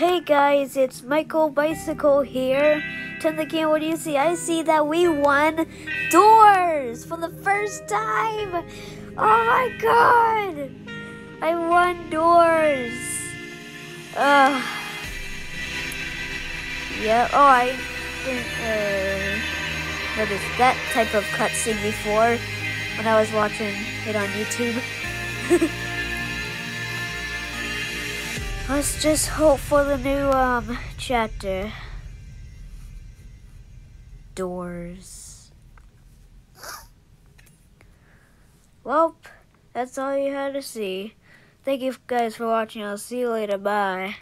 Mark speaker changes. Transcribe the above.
Speaker 1: Hey guys, it's Michael Bicycle here. Turn the camera, what do you see? I see that we won doors for the first time. Oh my god! I won doors. Uh, yeah, oh, I didn't uh, notice that type of cutscene before when I was watching it on YouTube. Let's just hope for the new um chapter. Doors. Well, that's all you had to see. Thank you guys for watching. I'll see you later. Bye.